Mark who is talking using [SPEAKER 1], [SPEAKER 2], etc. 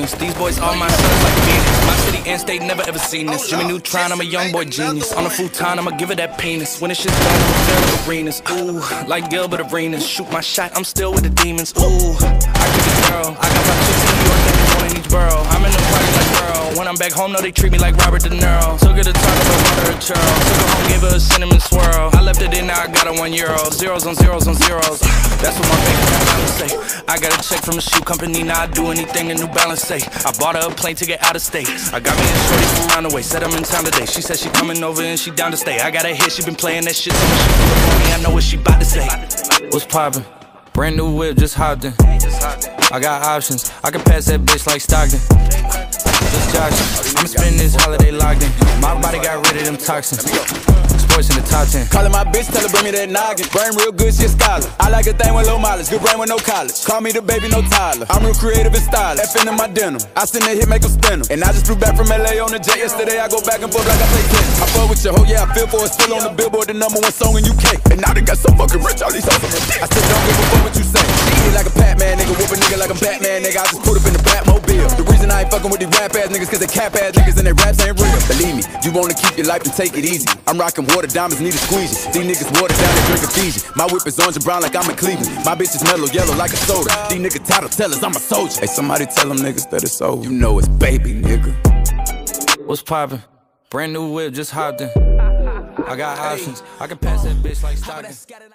[SPEAKER 1] demons. These boys all my sons like Venus. My city and state never ever seen this. Jimmy Neutron, I'm a young boy genius. On a futon, I'ma give it that penis. When this shit's done, I'ma fill the arenas. Ooh, like Gilbert Arenas. Shoot my shot, I'm still with the demons. Ooh, I keep the girl. I got my chicks in New York and one in each borough. I'm in the party like girl. When I'm back home, no, they treat me like Robert De Niro. Took her to taco, bought her churl. Took her home, gave her a cinnamon swirl. I left it in, now I got a one euro. Zeros on zeros on zeros. That's what my balance say. I got a check from a shoe company, now I do anything a New Balance say. I bought her a plane to get out of state. I got me a shorty from around the way, said I'm in town today. She said she coming over and she down to stay. I got a hit, she been playing that shit so much. She pull up on me, I know what she bout to say. What's poppin'? Brand new whip, just hopped in. I got options, I can pass that bitch like Stockton. Just jogging. I'm spending this holiday locked in. My body got rid of them toxins. Sports in the top 10.
[SPEAKER 2] Calling my bitch, tell her bring me that noggin. Brain real good, she a scholar. I like a thing with low mileage, good brain with no college. Call me the baby, no Tyler. I'm real creative and stylish. FN in my denim. I send that hit, make them spin 'em. And I just flew back from LA on the jet yesterday. I go back and forth like I play tennis. I fuck with your hoe, yeah, I feel for it. Still on the billboard, the number one song in UK. And now they got so fucking rich, all these hoes. I said, don't give a fuck what you say. Eat like a Batman, nigga. Whoop a nigga like a Batman, nigga. I just put up in the Batmobile. Fucking with these rap ass niggas, cause they cap ass niggas and their raps ain't real. Believe me, you wanna keep your life and take it easy. I'm rocking water diamonds, need a squeegee. These niggas water down and drink a Fiji. My whip is orange and brown like I'm in Cleveland. My bitch is mellow yellow like a soda. These niggas title tellers, I'm a soldier. Hey, somebody tell them niggas that it's over. You know it's baby, nigga.
[SPEAKER 1] What's poppin'? Brand new whip, just hopped in. I got options. I can pass that bitch like Stockton.